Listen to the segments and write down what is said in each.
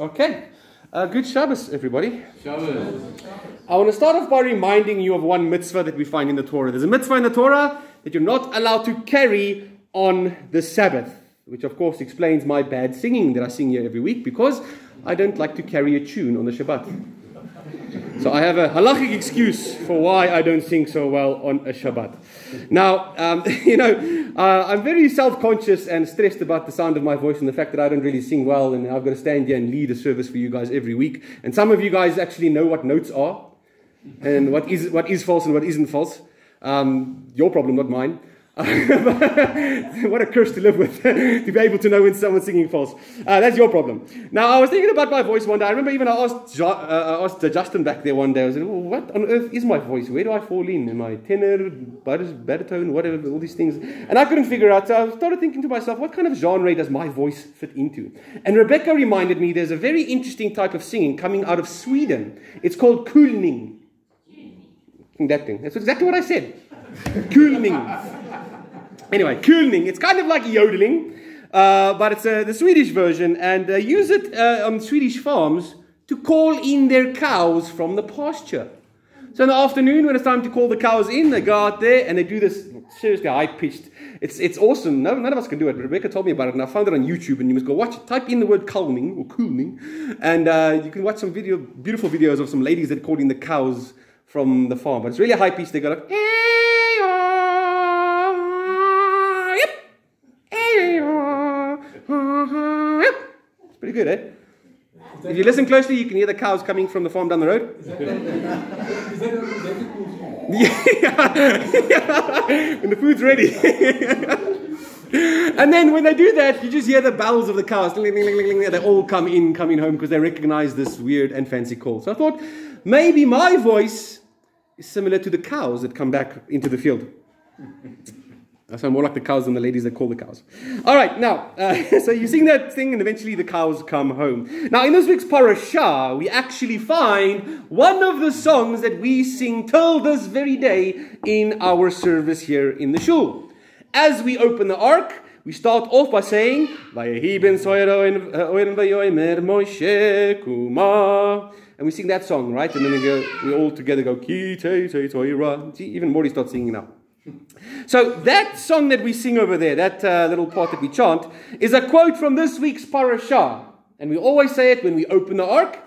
Okay. Uh, good Shabbos, everybody. Shabbos. I want to start off by reminding you of one mitzvah that we find in the Torah. There's a mitzvah in the Torah that you're not allowed to carry on the Sabbath, which of course explains my bad singing that I sing here every week because I don't like to carry a tune on the Shabbat. So I have a halachic excuse for why I don't sing so well on a Shabbat. Now, um, you know, uh, I'm very self-conscious and stressed about the sound of my voice and the fact that I don't really sing well, and I've got to stand here and lead a service for you guys every week. And some of you guys actually know what notes are, and what is what is false and what isn't false. Um, your problem, not mine. what a curse to live with, to be able to know when someone's singing false. Uh, that's your problem. Now, I was thinking about my voice one day. I remember even I asked, jo- uh, I asked Justin back there one day. I was like, well, what on earth is my voice? Where do I fall in? Am I tenor, baritone, whatever, all these things? And I couldn't figure out. So I started thinking to myself, what kind of genre does my voice fit into? And Rebecca reminded me there's a very interesting type of singing coming out of Sweden. It's called kulning. That thing. That's exactly what I said. kulning. Anyway, kulning. It's kind of like yodeling, uh, but it's uh, the Swedish version, and they use it uh, on Swedish farms to call in their cows from the pasture. So in the afternoon, when it's time to call the cows in, they go out there and they do this seriously high pitched. It's it's awesome. No, none of us can do it. Rebecca told me about it, and I found it on YouTube. And you must go watch it. Type in the word calming or cooling, and uh, you can watch some video, beautiful videos of some ladies that call in the cows from the farm. But it's really high pitched. They go like. Pretty good, eh? If you listen closely, you can hear the cows coming from the farm down the road. Is that, is that, is that a cool? Yeah. when the food's ready. and then when they do that, you just hear the bells of the cows. They all come in, coming home because they recognize this weird and fancy call. So I thought maybe my voice is similar to the cows that come back into the field. Sound more like the cows than the ladies that call the cows. All right, now, uh, so you sing that thing, and eventually the cows come home. Now, in this week's parashah, we actually find one of the songs that we sing till this very day in our service here in the shul. As we open the ark, we start off by saying, "Vayehi ben soyeroin vayomer Moshe kuma," and we sing that song, right? And then we go, we all together go, "Ki te te toira." See, even Morty starts singing now. So that song that we sing over there, that uh, little part that we chant, is a quote from this week's parashah. And we always say it when we open the ark.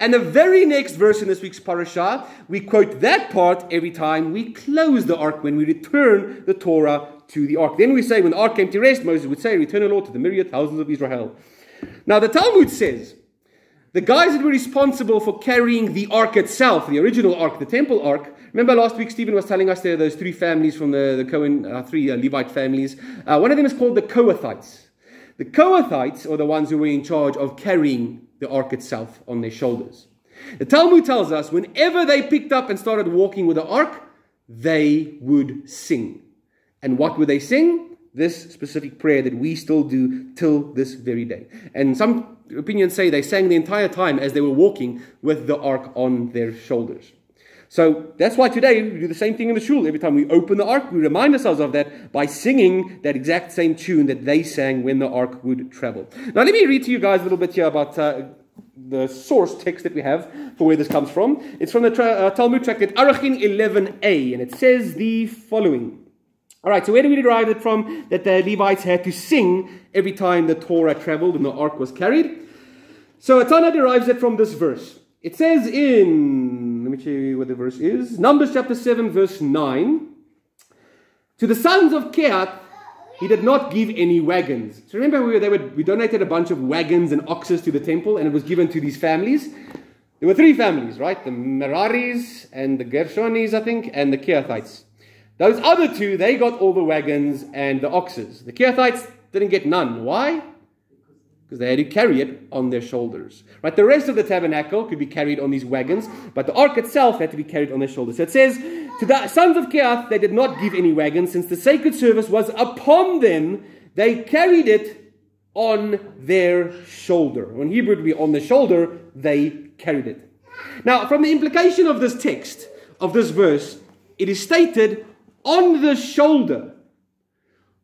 And the very next verse in this week's parashah, we quote that part every time we close the ark, when we return the Torah to the ark. Then we say, when the ark came to rest, Moses would say, Return, O Lord, to the myriad thousands of Israel. Now the Talmud says, the guys that were responsible for carrying the ark itself, the original ark, the temple ark, Remember last week Stephen was telling us there are those three families from the, the Cohen, uh, three uh, Levite families. Uh, one of them is called the Kohathites. The Kohathites are the ones who were in charge of carrying the ark itself on their shoulders. The Talmud tells us whenever they picked up and started walking with the ark, they would sing. And what would they sing? This specific prayer that we still do till this very day. And some opinions say they sang the entire time as they were walking with the ark on their shoulders. So that's why today we do the same thing in the shul. Every time we open the ark, we remind ourselves of that by singing that exact same tune that they sang when the ark would travel. Now, let me read to you guys a little bit here about uh, the source text that we have for where this comes from. It's from the uh, Talmud tractate Arachin 11a, and it says the following. All right, so where do we derive it from that the Levites had to sing every time the Torah traveled and the ark was carried? So Atana derives it from this verse. It says in, let me show you what the verse is Numbers chapter 7, verse 9. To the sons of Kehat, he did not give any wagons. So remember, we, they were, we donated a bunch of wagons and oxes to the temple, and it was given to these families. There were three families, right? The Meraris and the Gershonis, I think, and the Kehathites. Those other two, they got all the wagons and the oxes. The Kehathites didn't get none. Why? because they had to carry it on their shoulders. Right? The rest of the tabernacle could be carried on these wagons, but the ark itself had to be carried on their shoulders. So it says, to the sons of Kehat, they did not give any wagons, since the sacred service was upon them, they carried it on their shoulder. In Hebrew, would be on the shoulder, they carried it. Now, from the implication of this text, of this verse, it is stated on the shoulder.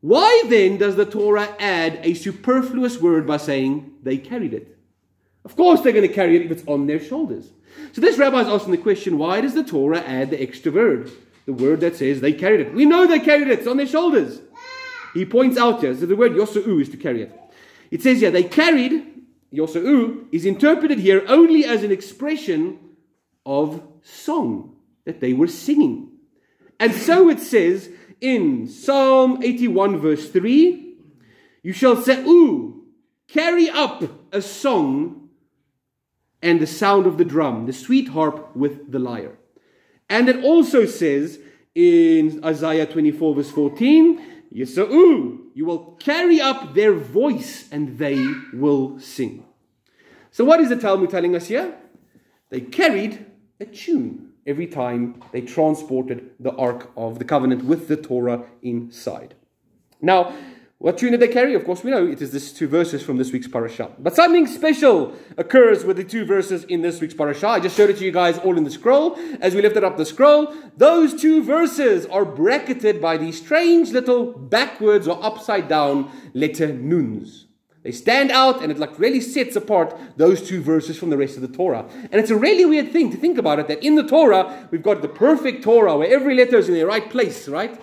Why then does the Torah add a superfluous word by saying they carried it? Of course, they're going to carry it if it's on their shoulders. So this rabbi is asking the question why does the Torah add the extra word? The word that says they carried it. We know they carried it, it's on their shoulders. He points out here, so the word Yosu'u is to carry it. It says here, they carried, Yosu'u is interpreted here only as an expression of song that they were singing. And so it says in Psalm 81, verse 3 You shall say, Ooh, carry up a song and the sound of the drum, the sweet harp with the lyre. And it also says in Isaiah 24, verse 14, Yisa'u, you will carry up their voice and they will sing. So, what is the Talmud telling us here? They carried a tune every time they transported the Ark of the Covenant with the Torah inside. Now, what tune did they carry? Of course, we know it is these two verses from this week's parasha. But something special occurs with the two verses in this week's parasha. I just showed it to you guys all in the scroll. As we lifted up the scroll, those two verses are bracketed by these strange little backwards or upside down letter nuns. They stand out and it like really sets apart those two verses from the rest of the Torah. And it's a really weird thing to think about it that in the Torah, we've got the perfect Torah where every letter is in the right place, right?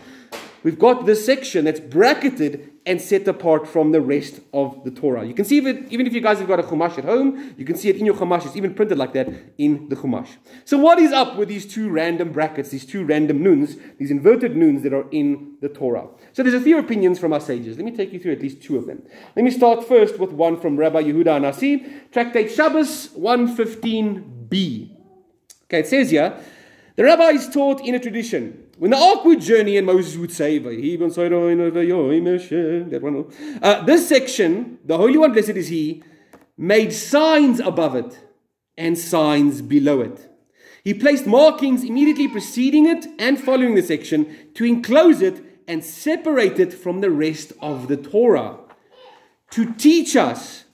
We've got this section that's bracketed and set apart from the rest of the Torah. You can see it, even if you guys have got a Chumash at home, you can see it in your Chumash. It's even printed like that in the Chumash. So, what is up with these two random brackets, these two random nuns, these inverted nuns that are in the Torah? So, there's a few opinions from our sages. Let me take you through at least two of them. Let me start first with one from Rabbi Yehuda Hanasi, Tractate Shabbos 115b. Okay, it says here, the rabbis taught in a tradition when the ark would journey and Moses would say, uh, this section, the Holy One, blessed is He, made signs above it and signs below it. He placed markings immediately preceding it and following the section to enclose it and separate it from the rest of the Torah. To teach us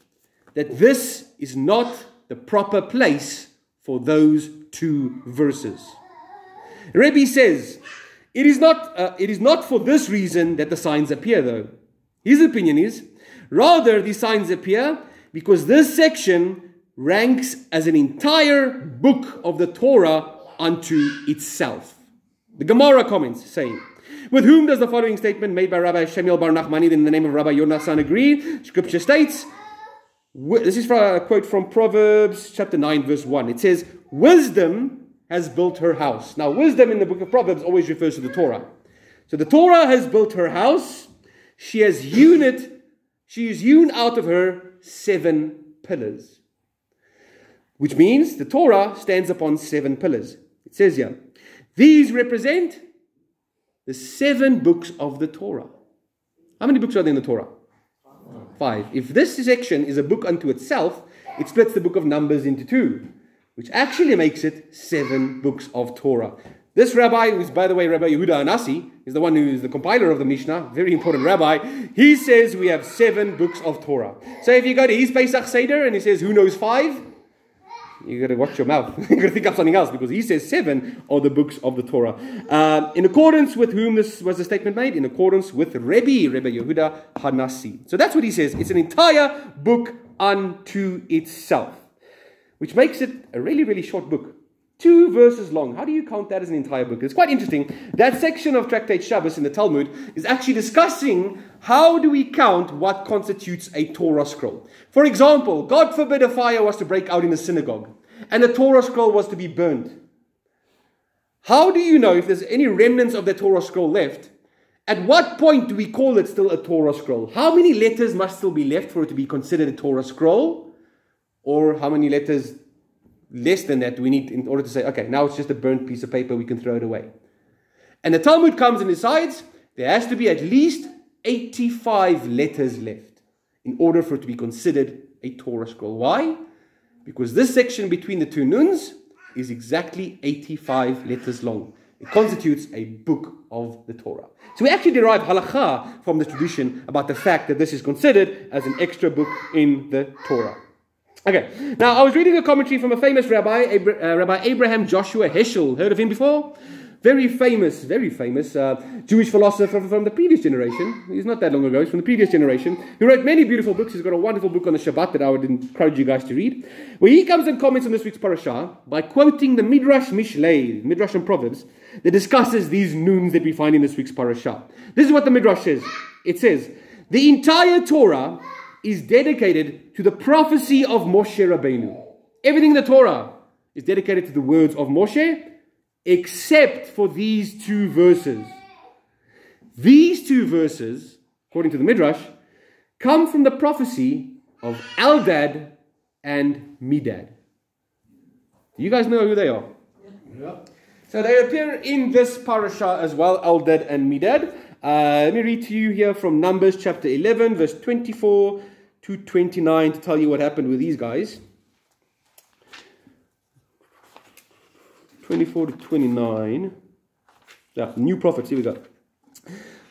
that this is not the proper place for those two verses. Rebbe says, it is, not, uh, it is not for this reason that the signs appear, though. His opinion is, rather, the signs appear because this section ranks as an entire book of the Torah unto itself. The Gemara comments, saying, with whom does the following statement made by Rabbi Shemuel Bar Nachmani in the name of Rabbi Yonasan agree? Scripture states, this is a quote from Proverbs chapter 9, verse 1. It says, Wisdom has built her house. Now, wisdom in the book of Proverbs always refers to the Torah. So the Torah has built her house. She has hewn it. She has hewn out of her seven pillars. Which means the Torah stands upon seven pillars. It says here, these represent the seven books of the Torah. How many books are there in the Torah? Five. If this section is a book unto itself, it splits the book of Numbers into two which actually makes it seven books of Torah. This rabbi, who is by the way Rabbi Yehuda Hanasi, is the one who is the compiler of the Mishnah, very important rabbi. He says we have seven books of Torah. So if you go to his Pesach Seder and he says, who knows five? You got to watch your mouth. you got to think of something else because he says seven are the books of the Torah. Um, in accordance with whom this was the statement made? In accordance with Rebbe, Rebbe Yehuda Hanasi. So that's what he says. It's an entire book unto itself which makes it a really, really short book. Two verses long. How do you count that as an entire book? It's quite interesting. That section of Tractate Shabbos in the Talmud is actually discussing how do we count what constitutes a Torah scroll. For example, God forbid a fire was to break out in the synagogue and the Torah scroll was to be burned. How do you know if there's any remnants of the Torah scroll left? At what point do we call it still a Torah scroll? How many letters must still be left for it to be considered a Torah scroll? Or how many letters less than that we need in order to say, okay, now it's just a burnt piece of paper, we can throw it away. And the Talmud comes and decides there has to be at least 85 letters left in order for it to be considered a Torah scroll. Why? Because this section between the two nuns is exactly 85 letters long. It constitutes a book of the Torah. So we actually derive halacha from the tradition about the fact that this is considered as an extra book in the Torah. Okay, now I was reading a commentary from a famous rabbi, Abra- uh, Rabbi Abraham Joshua Heschel. Heard of him before? very famous, very famous uh, Jewish philosopher from, the previous generation. He's not that long ago, he's from the previous generation. He wrote many beautiful books. He's got a wonderful book on the Shabbat that I would encourage you guys to read. Where he comes and comments on this week's parashah by quoting the Midrash Mishlei, Midrash and Proverbs, that discusses these noons that we find in this week's parashah. This is what the Midrash says. It says, the entire Torah is dedicated to the prophecy of Moshe Rabbeinu. Everything in the Torah is dedicated to the words of Moshe, except for these two verses. These two verses, according to the Midrash, come from the prophecy of Eldad and Medad. Do you guys know who they are? Yeah. So they appear in this parasha as well, Eldad and Medad. Uh, let me read to you here from Numbers chapter 11, verse 24 to 29 to tell you what happened with these guys. 24 to 29. Yeah, new prophets, here we go.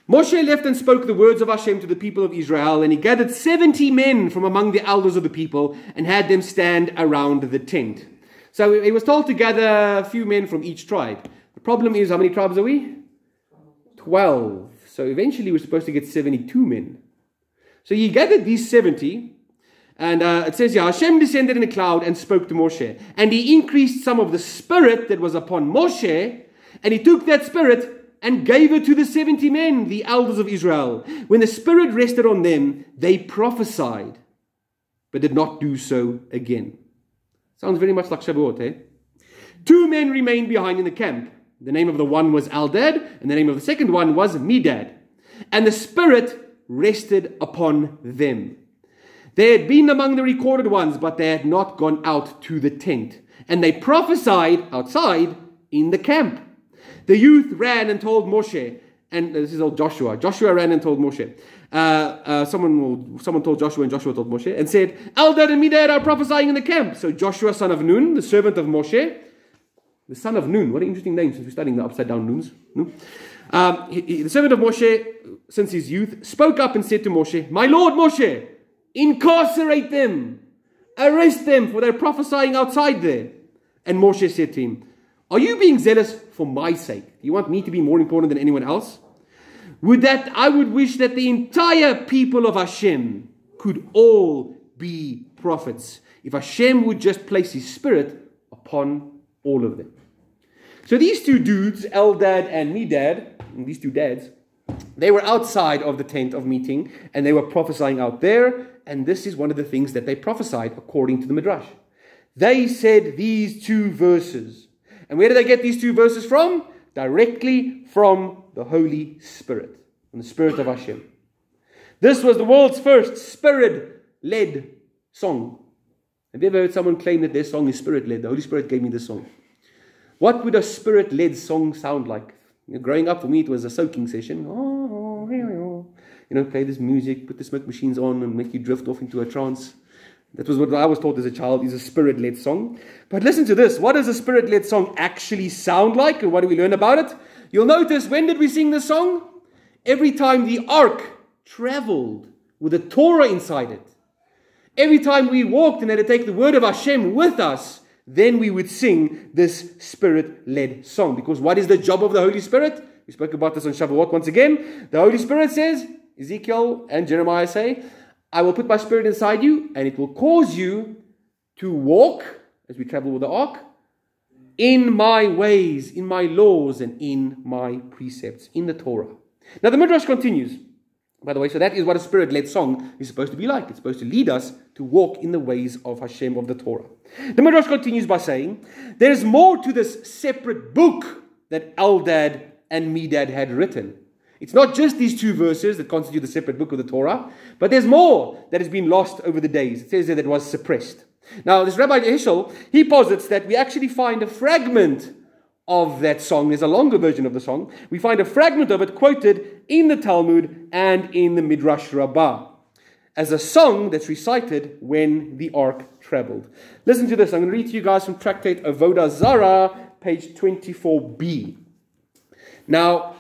Moshe left and spoke the words of Hashem to the people of Israel, and he gathered 70 men from among the elders of the people and had them stand around the tent. So he was told to gather a few men from each tribe. The problem is, how many tribes are we? 12. So eventually we're supposed to get 72 men. So he gathered these 70, and uh, it says here, Hashem descended in a cloud and spoke to Moshe. And he increased some of the spirit that was upon Moshe, and he took that spirit and gave it to the 70 men, the elders of Israel. When the spirit rested on them, they prophesied, but did not do so again. Sounds very much like Shavuot, eh? Two men remained behind in the camp. The name of the one was Eldad, and the name of the second one was Medad. And the Spirit rested upon them. They had been among the recorded ones, but they had not gone out to the tent. And they prophesied outside in the camp. The youth ran and told Moshe, and this is old Joshua. Joshua ran and told Moshe. Uh, uh, someone, someone told Joshua, and Joshua told Moshe, and said, Eldad and Medad are prophesying in the camp. So Joshua, son of Nun, the servant of Moshe, the son of Nun, what an interesting name since we're studying the upside down Nuns. No? Um, he, he, the servant of Moshe, since his youth, spoke up and said to Moshe, My Lord Moshe, incarcerate them, arrest them, for they're prophesying outside there. And Moshe said to him, Are you being zealous for my sake? You want me to be more important than anyone else? Would that I would wish that the entire people of Hashem could all be prophets. If Hashem would just place his spirit upon all of them. So these two dudes, Eldad and Medad, these two dads, they were outside of the tent of meeting and they were prophesying out there. And this is one of the things that they prophesied according to the Midrash. They said these two verses. And where did they get these two verses from? Directly from the Holy Spirit, from the Spirit of Hashem. This was the world's first spirit led song. Have you ever heard someone claim that their song is spirit led? The Holy Spirit gave me this song. What would a spirit led song sound like? You know, growing up, for me, it was a soaking session. Oh, you know, play this music, put the smoke machines on, and make you drift off into a trance. That was what I was taught as a child is a spirit led song. But listen to this. What does a spirit led song actually sound like? And what do we learn about it? You'll notice when did we sing this song? Every time the ark traveled with the Torah inside it. Every time we walked and had to take the word of Hashem with us, then we would sing this spirit led song. Because what is the job of the Holy Spirit? We spoke about this on Shavuot once again. The Holy Spirit says, Ezekiel and Jeremiah say, I will put my spirit inside you, and it will cause you to walk, as we travel with the ark, in my ways, in my laws, and in my precepts, in the Torah. Now the Midrash continues. By the way, so that is what a spirit led song is supposed to be like. It's supposed to lead us to walk in the ways of Hashem of the Torah. The Midrash continues by saying, There is more to this separate book that Eldad and Medad had written. It's not just these two verses that constitute the separate book of the Torah, but there's more that has been lost over the days. It says that it was suppressed. Now, this Rabbi Heschel, he posits that we actually find a fragment of that song. There's a longer version of the song. We find a fragment of it quoted in the Talmud and in the Midrash Rabbah as a song that's recited when the ark traveled. Listen to this. I'm going to read to you guys from Tractate Avodah Zarah, page 24b. Now,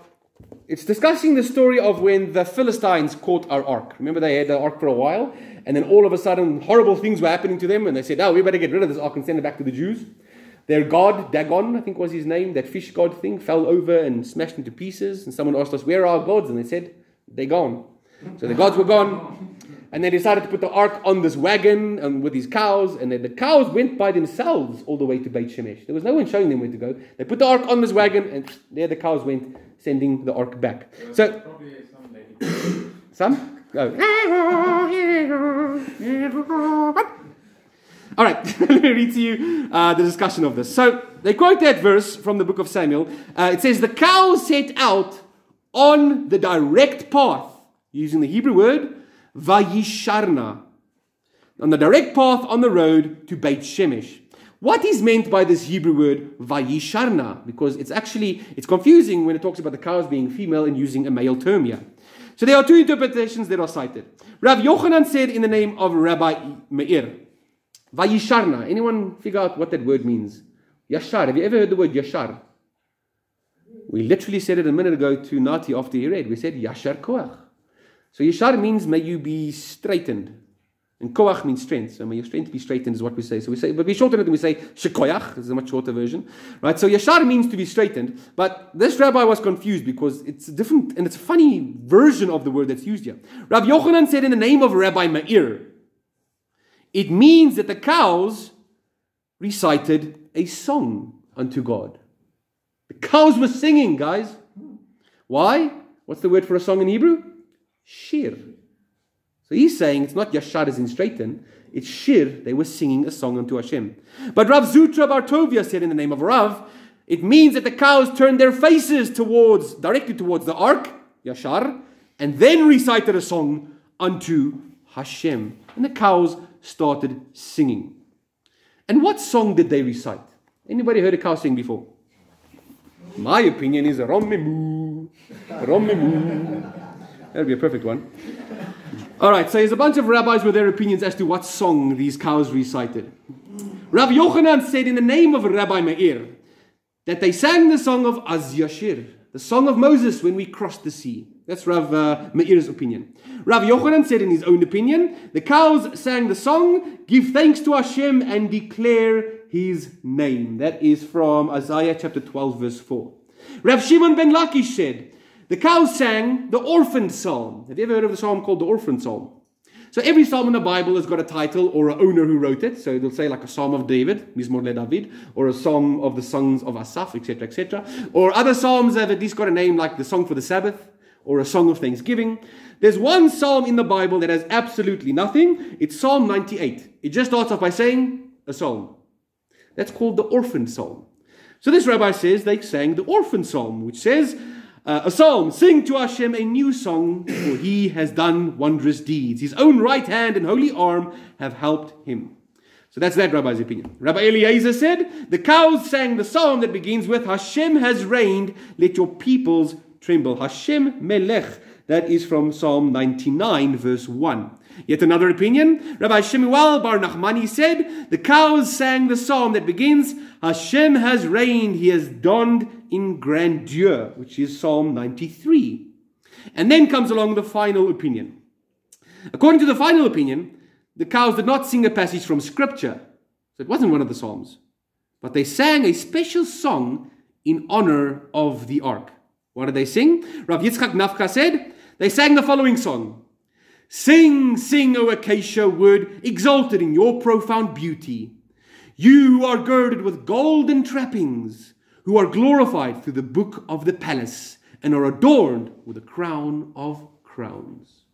it's discussing the story of when the Philistines caught our ark. Remember, they had the ark for a while, and then all of a sudden, horrible things were happening to them, and they said, Oh, we better get rid of this ark and send it back to the Jews. Their god, Dagon, I think was his name, that fish god thing, fell over and smashed into pieces. And someone asked us, Where are our gods? And they said, They're gone. So the gods were gone. And they decided to put the ark on this wagon and with these cows. And then the cows went by themselves all the way to Beit Shemesh. There was no one showing them where to go. They put the ark on this wagon, and there the cows went, sending the ark back. So, some some? Oh. All right, let me read to you uh, the discussion of this. So they quote that verse from the book of Samuel. Uh, it says, The cows set out on the direct path, using the Hebrew word vayisharna, on the direct path on the road to Beit Shemesh. What is meant by this Hebrew word vayisharna? Because it's actually it's confusing when it talks about the cows being female and using a male term here. So there are two interpretations that are cited. Rav Yochanan said in the name of Rabbi Meir, Vayisharna. Anyone figure out what that word means? Yashar. Have you ever heard the word Yashar? We literally said it a minute ago to Nati after he read. We said Yashar Koach. So Yeshar means may you be straightened. And Koach means strength. So may your strength be straightened is what we say. So we say, but we shorten it and we say Shekoyach. Is a much shorter version. Right? So Yeshar means to be straightened. But this rabbi was confused because it's a different and it's a funny version of the word that's used here. Rav Yochanan said in the name of Rabbi Meir, it means that the cows recited a song unto God. The cows were singing, guys. Why? What's the word for a song in Hebrew? Shir. So he's saying it's not Yashar as in straighten, it's Shir. They were singing a song unto Hashem. But Rav Zutra Bar Tuvia said in the name of Rav, it means that the cows turned their faces towards, directly towards the ark, Yashar, and then recited a song unto Hashem. And the cows started singing. And what song did they recite? Anybody heard a cow sing before? My opinion is Romemu. Romemu. That'd be a perfect one. All right, so there's a bunch of rabbis with their opinions as to what song these cows recited. Rav Yochanan said in the name of Rabbi Meir that they sang the song of Az Yashir, the song of Moses when we crossed the sea. That's Rav uh, Meir's opinion. Rav Yochanan said in his own opinion, the cows sang the song, Give thanks to Hashem and declare his name. That is from Isaiah chapter 12, verse 4. Rav Shimon ben Lakish said, the cows sang the orphan psalm. Have you ever heard of the psalm called the orphan psalm? So every psalm in the Bible has got a title or an owner who wrote it. So they'll say like a psalm of David, Mizmor le David, or a psalm of the sons of Asaph, etc., etc. Or other psalms have at least got a name like the song for the Sabbath or a song of thanksgiving. There's one psalm in the Bible that has absolutely nothing. It's Psalm 98. It just starts off by saying a psalm. That's called the orphan psalm. So this rabbi says they sang the orphan psalm, which says, uh, a psalm, sing to Hashem a new song, for he has done wondrous deeds. His own right hand and holy arm have helped him. So that's that rabbi's opinion. Rabbi Eliezer said, The cows sang the psalm that begins with, Hashem has reigned, let your peoples tremble. Hashem melech. That is from Psalm 99, verse 1. Yet another opinion, Rabbi Shemuel Bar Nachmani said, The cows sang the psalm that begins, Hashem has reigned, he has donned in grandeur, which is Psalm 93. And then comes along the final opinion. According to the final opinion, the cows did not sing a passage from Scripture, so it wasn't one of the Psalms, but they sang a special song in honor of the ark. What did they sing? Rav Yitzchak Nafka said, they sang the following song. Sing, sing, O acacia wood, exalted in your profound beauty. You are girded with golden trappings, who are glorified through the book of the palace, and are adorned with a crown of crowns.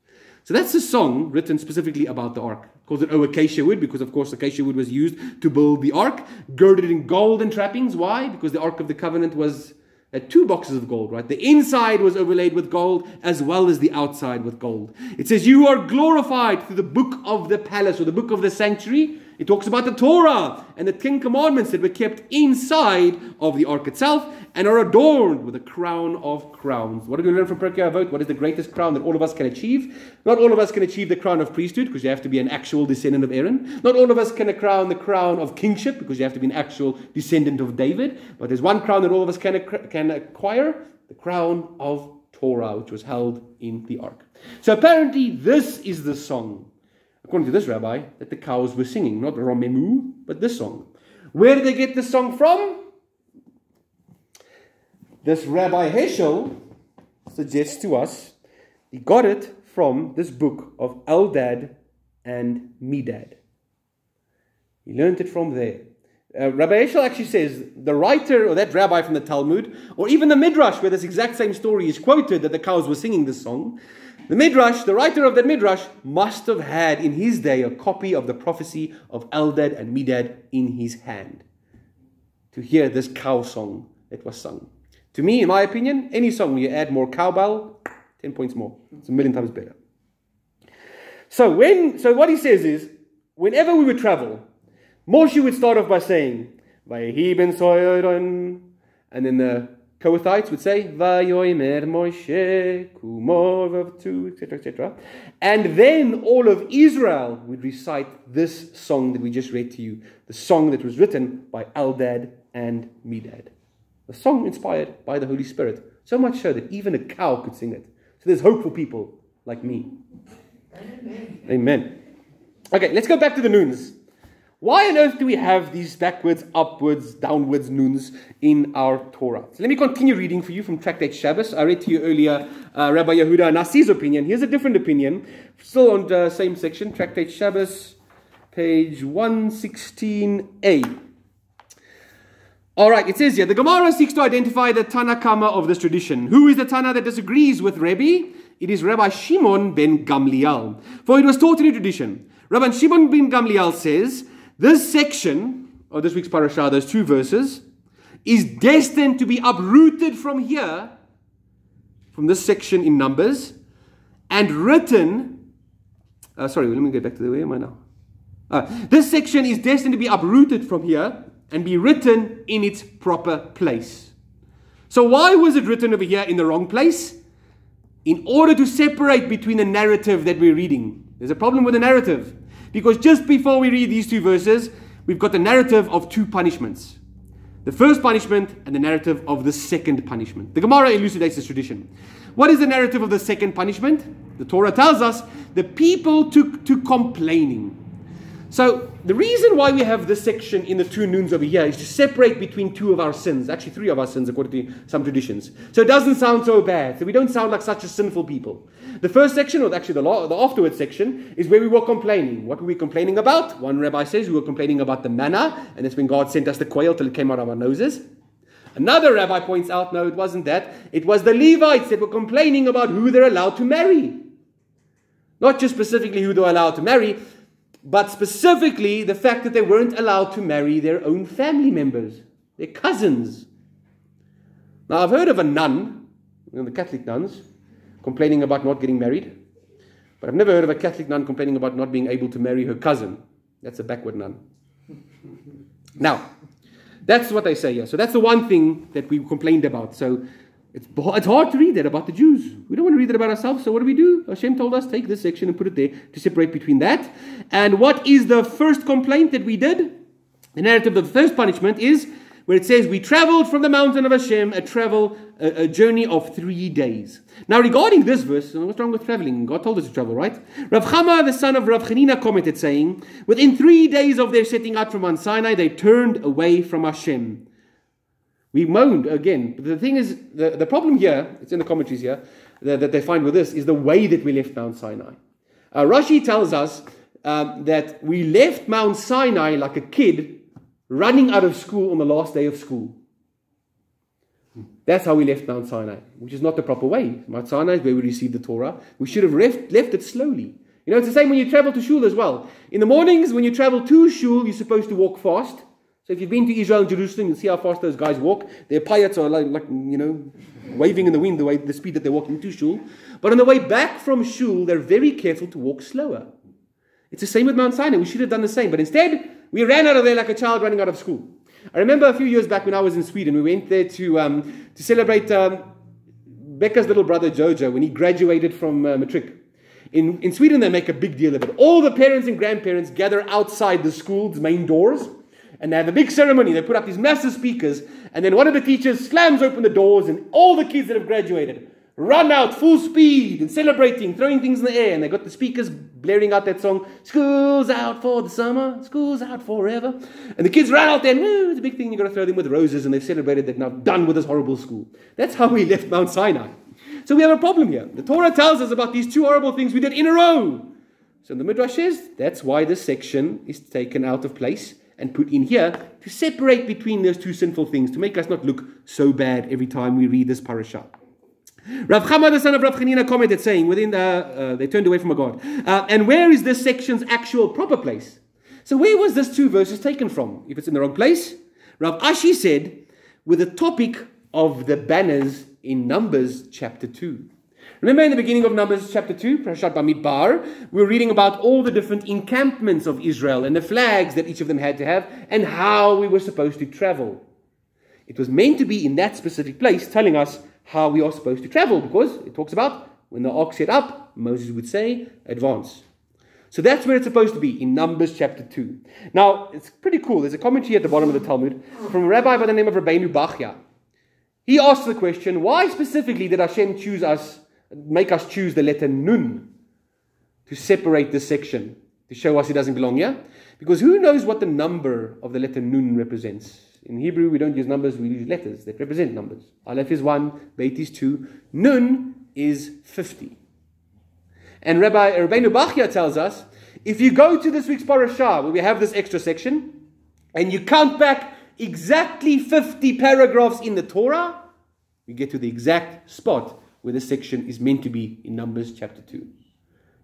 So that's a song written specifically about the ark. It calls it O acacia wood because, of course, acacia wood was used to build the ark, girded in golden trappings. Why? Because the ark of the covenant was had two boxes of gold, right? The inside was overlaid with gold as well as the outside with gold. It says, You are glorified through the book of the palace or the book of the sanctuary. It talks about the Torah and the Ten Commandments that were kept inside of the ark itself and are adorned with a crown of crowns. What do we learn from Pirkei Avot? What is the greatest crown that all of us can achieve? Not all of us can achieve the crown of priesthood because you have to be an actual descendant of Aaron. Not all of us can crown the crown of kingship because you have to be an actual descendant of David. But there's one crown that all of us can, can acquire the crown of Torah, which was held in the ark. So apparently, this is the song according to this rabbi, that the cows were singing, not Romemu, but this song. Where did they get this song from? This Rabbi Heschel suggests to us he got it from this book of Eldad and Medad. He learned it from there. Uh, Rabbi Heschel actually says the writer or that rabbi from the Talmud, or even the Midrash, where this exact same story is quoted that the cows were singing this song, the Midrash, the writer of that Midrash, must have had in his day a copy of the prophecy of Eldad and Medad in his hand to hear this cow song that was sung. To me, in my opinion, any song where you add more cowbell, 10 points more. It's a million times better. So when so what he says is, whenever we would travel, Moshe would start off by saying, and then the Kohathites would say, Vayoimer Moshe, Kumor etc., etc. And then all of Israel would recite this song that we just read to you, the song that was written by Eldad and Medad. A song inspired by the Holy Spirit. So much so that even a cow could sing it. So there's hope for people like me. Amen. Amen. Okay, let's go back to the noons. Why on earth do we have these backwards, upwards, downwards noons in our Torah? So let me continue reading for you from Tractate Shabbos. I read to you earlier uh, Rabbi Yehuda Nassi's opinion. Here's a different opinion, still on the same section, Tractate Shabbos, page 116a. All right, it says here the Gemara seeks to identify the Tanna Kamma of this tradition. Who is the Tana that disagrees with Rebbe? It is Rabbi Shimon ben Gamliel. For it was taught in a tradition. Rabbi Shimon ben Gamliel says, This section of this week's parasha, those two verses, is destined to be uprooted from here, from this section in Numbers, and written. Uh, sorry, let me get back to the way am I now? Uh, this section is destined to be uprooted from here and be written in its proper place. So, why was it written over here in the wrong place? In order to separate between the narrative that we're reading. There's a problem with the narrative. Because just before we read these two verses, we've got the narrative of two punishments the first punishment and the narrative of the second punishment. The Gemara elucidates this tradition. What is the narrative of the second punishment? The Torah tells us the people took to complaining. So the reason why we have this section in the two noons over here is to separate between two of our sins, actually three of our sins according to some traditions. So it doesn't sound so bad. So we don't sound like such a sinful people. The first section, or actually the, law, the afterwards section, is where we were complaining. What were we complaining about? One rabbi says we were complaining about the manna, and that's when God sent us the quail till it came out of our noses. Another rabbi points out, no, it wasn't that. It was the Levites that were complaining about who they're allowed to marry. Not just specifically who they're allowed to marry, but specifically the fact that they weren't allowed to marry their own family members, their cousins. Now, I've heard of a nun, you know, the Catholic nuns, complaining about not getting married, but I've never heard of a Catholic nun complaining about not being able to marry her cousin. That's a backward nun. now, that's what they say here. So that's the one thing that we complained about. So it's, it's hard to read that about the Jews. We don't want to read that about ourselves. So what do we do? Hashem told us, take this section and put it there to separate between that. And what is the first complaint that we did? The narrative of the first punishment is where it says, We traveled from the mountain of Hashem, a travel, a, a, journey of three days. Now, regarding this verse, what's wrong with traveling? God told us to travel, right? Rav Chama, the son of Rav Chanina, commented, saying, Within three days of their setting out from Mount Sinai, they turned away from Hashem. We moaned again. But the thing is, the, the problem here, it's in the commentaries here, that, that they find with this, is the way that we left Mount Sinai. Uh, Rashi tells us um, that we left Mount Sinai like a kid running out of school on the last day of school. That's how we left Mount Sinai, which is not the proper way. Mount Sinai is where we received the Torah. We should have left, left it slowly. You know, it's the same when you travel to shul as well. In the mornings, when you travel to shul, you're supposed to walk fast. So if you've been to Israel and Jerusalem, you'll see how fast those guys walk. Their payats are like, like, you know, waving in the wind the way the speed that they're walking to shul. But on the way back from shul, they're very careful to walk slower. It's the same with Mount Sinai. We should have done the same. But instead, we ran out of there like a child running out of school. I remember a few years back when I was in Sweden, we went there to, um, to celebrate um, Becca's little brother Jojo when he graduated from uh, matric. In, in Sweden, they make a big deal of it. All the parents and grandparents gather outside the school's main doors and they have a big ceremony. They put up these massive speakers, and then one of the teachers slams open the doors, and all the kids that have graduated run out full speed and celebrating, throwing things in the air. And they got the speakers blaring out that song, School's out for the summer, school's out forever. And the kids ran out there, and woo, it's a big thing, you've got to throw them with roses. And they've celebrated that now done with this horrible school. That's how we left Mount Sinai. So we have a problem here. The Torah tells us about these two horrible things we did in a row. So the Midrash says that's why this section is taken out of place and put in here to separate between those two sinful things, to make us not look so bad every time we read this parasha. Rav Chama, the son of Rav Chanina, commented saying, within the, uh, they turned away from a God. Uh, and where is this section's actual proper place? So where was this two verses taken from? If it's in the wrong place, Rav Ashi said, with the topic of the banners in Numbers chapter 2. Remember in the beginning of Numbers chapter 2, Parashat Bamidbar, we're reading about all the different encampments of Israel and the flags that each of them had to have and how we were supposed to travel. It was meant to be in that specific place telling us how we are supposed to travel because it talks about when the ox set up, Moses would say, advance. So that's where it's supposed to be in Numbers chapter 2. Now, it's pretty cool. There's a commentary at the bottom of the Talmud from a rabbi by the name of Rabbeinu Bachya. He asks the question, why specifically did Hashem choose us, make us choose the letter Nun to separate this section, to show us it doesn't belong here? Because who knows what the number of the letter Nun represents? In Hebrew, we don't use numbers, we use letters that represent numbers. Aleph is 1, Beit is 2, Nun is 50. And Rabbi Rabbeinu Bachya tells us, if you go to this week's parashah, where we have this extra section, and you count back exactly 50 paragraphs in the Torah, you get to the exact spot where the section is meant to be in Numbers chapter 2.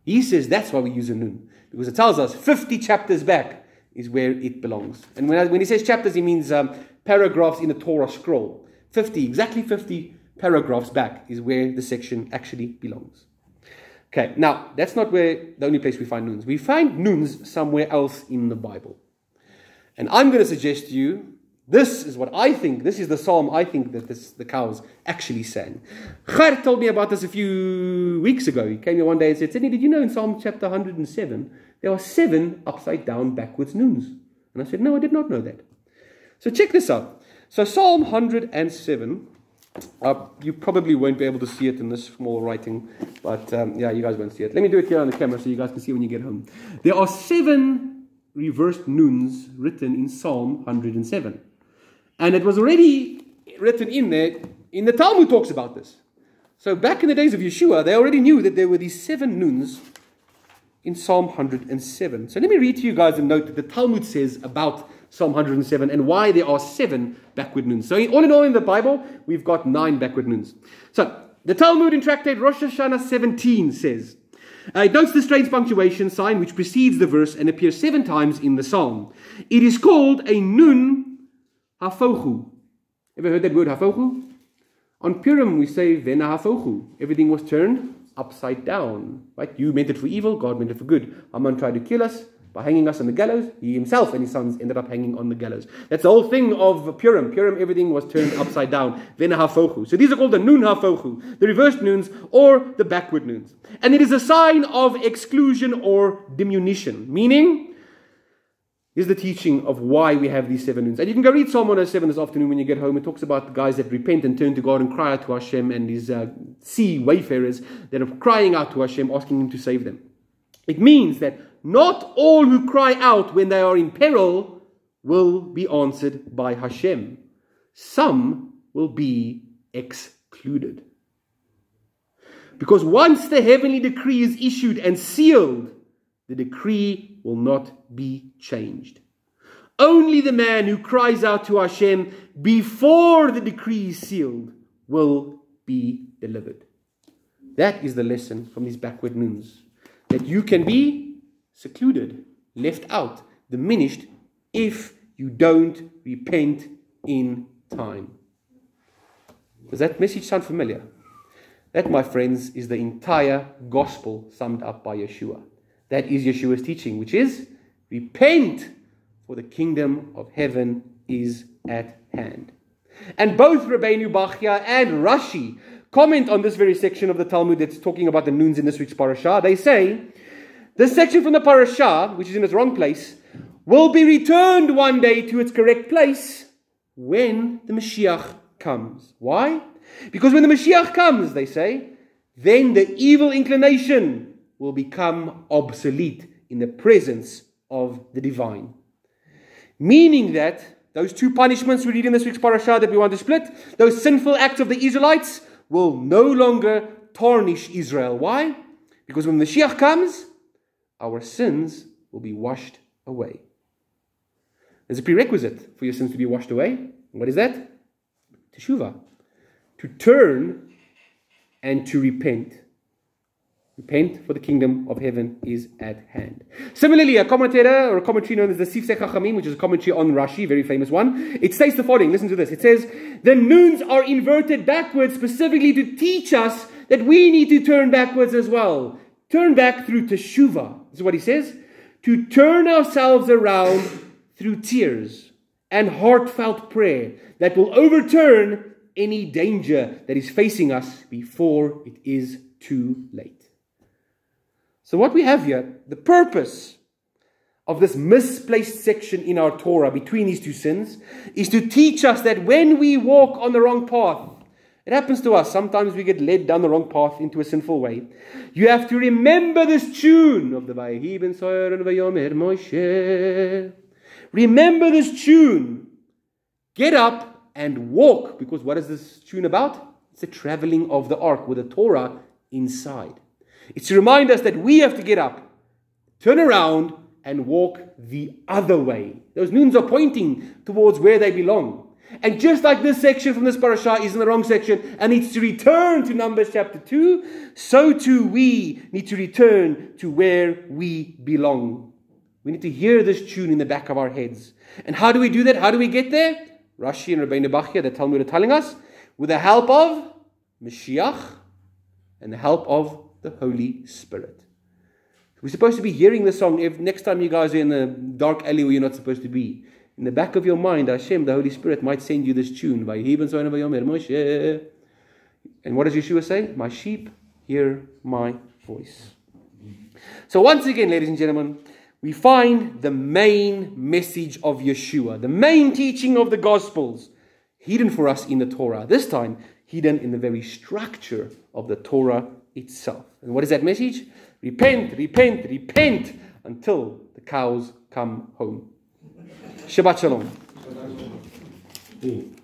He says that's why we use a nun, because it tells us 50 chapters back is where it belongs. And when, I, when he says chapters, he means um, paragraphs in the Torah scroll. 50, exactly 50 paragraphs back is where the section actually belongs. Okay, now that's not where the only place we find nuns. We find nuns somewhere else in the Bible. And I'm going to suggest to you this is what I think, this is the psalm I think that this, the cows actually sang. Char told me about this a few weeks ago. He came here one day and said, Sidney, did you know in Psalm chapter 107 there are seven upside down backwards noons? And I said, No, I did not know that. So check this out. So Psalm 107, uh, you probably won't be able to see it in this small writing, but um, yeah, you guys won't see it. Let me do it here on the camera so you guys can see when you get home. There are seven reversed noons written in Psalm 107. And it was already written in there, in the Talmud talks about this. So back in the days of Yeshua, they already knew that there were these seven noons in Psalm 107. So let me read to you guys a note that the Talmud says about Psalm 107 and why there are seven backward noons. So all in all in the Bible, we've got nine backward noons. So the Talmud in Tractate Rosh Hashanah 17 says, uh, it notes the strange punctuation sign which precedes the verse and appears seven times in the psalm. It is called a nun hafochu. Ever heard that word hafochu? On Purim we say vena hafochu. Everything was turned upside down. Right? You meant it for evil, God meant it for good. Haman tried to kill us by hanging us on the gallows. He himself and his sons ended up hanging on the gallows. That's the whole thing of Purim. Purim, everything was turned upside down. Vena hafochu. So these are called the nun hafochu, the reversed nuns or the backward nuns. And it is a sign of exclusion or diminution, meaning is the teaching of why we have these seven noons. And you can go read Psalm 107 this afternoon when you get home. It talks about the guys that repent and turn to God and cry out to Hashem and these uh, sea wayfarers that are crying out to Hashem, asking Him to save them. It means that not all who cry out when they are in peril will be answered by Hashem. Some will be excluded. Because once the heavenly decree is issued and sealed, the decree will not be changed. Only the man who cries out to Hashem before the decree is sealed will be delivered. That is the lesson from these backward noons. That you can be secluded, left out, diminished if you don't repent in time. Does that message sound familiar? That, my friends, is the entire gospel summed up by Yeshua. That is Yeshua's teaching, which is repent, for the kingdom of heaven is at hand. And both Rabbeinu Bachya and Rashi comment on this very section of the Talmud that's talking about the noons in this week's parasha. They say, this section from the parasha, which is in its wrong place, will be returned one day to its correct place when the Mashiach comes. Why? Because when the Mashiach comes, they say, then the evil inclination will become obsolete in the presence of the divine. Meaning that those two punishments we read in this week's parasha that we want to split, those sinful acts of the Israelites will no longer tarnish Israel. Why? Because when the Mashiach comes, our sins will be washed away. There's a prerequisite for your sins to be washed away. What is that? Teshuvah. To turn and to repent. Repent, for the kingdom of heaven is at hand. Similarly, a commentator or a commentary known as the Sifsei Chachamim, which is a commentary on Rashi, very famous one, it states the following. Listen to this. It says, The noons are inverted backwards specifically to teach us that we need to turn backwards as well. Turn back through Teshuvah. This is what he says. To turn ourselves around through tears and heartfelt prayer that will overturn any danger that is facing us before it is too late. So, what we have here, the purpose of this misplaced section in our Torah between these two sins is to teach us that when we walk on the wrong path, it happens to us. Sometimes we get led down the wrong path into a sinful way. You have to remember this tune of the Vayehi ben and Vayomer Moshe. Remember this tune. Get up and walk. Because what is this tune about? It's the traveling of the ark with the Torah inside. It's to remind us that we have to get up, turn around, and walk the other way. Those noons are pointing towards where they belong. And just like this section from this parasha is in the wrong section and needs to return to Numbers chapter 2, so too we need to return to where we belong. We need to hear this tune in the back of our heads. And how do we do that? How do we get there? Rashi and Rabbeinu Bachya, the Talmud, are telling us, with the help of Mashiach and the help of the Holy Spirit. We're supposed to be hearing the song if next time you guys are in a dark alley where you're not supposed to be. In the back of your mind, Hashem, the Holy Spirit, might send you this tune. by And what does Yeshua say? My sheep hear my voice. So, once again, ladies and gentlemen, we find the main message of Yeshua, the main teaching of the Gospels, hidden for us in the Torah. This time, hidden in the very structure of the Torah itself. And what is that message? Repent, repent, repent until the cows come home. Shabbat Shalom. Hmm.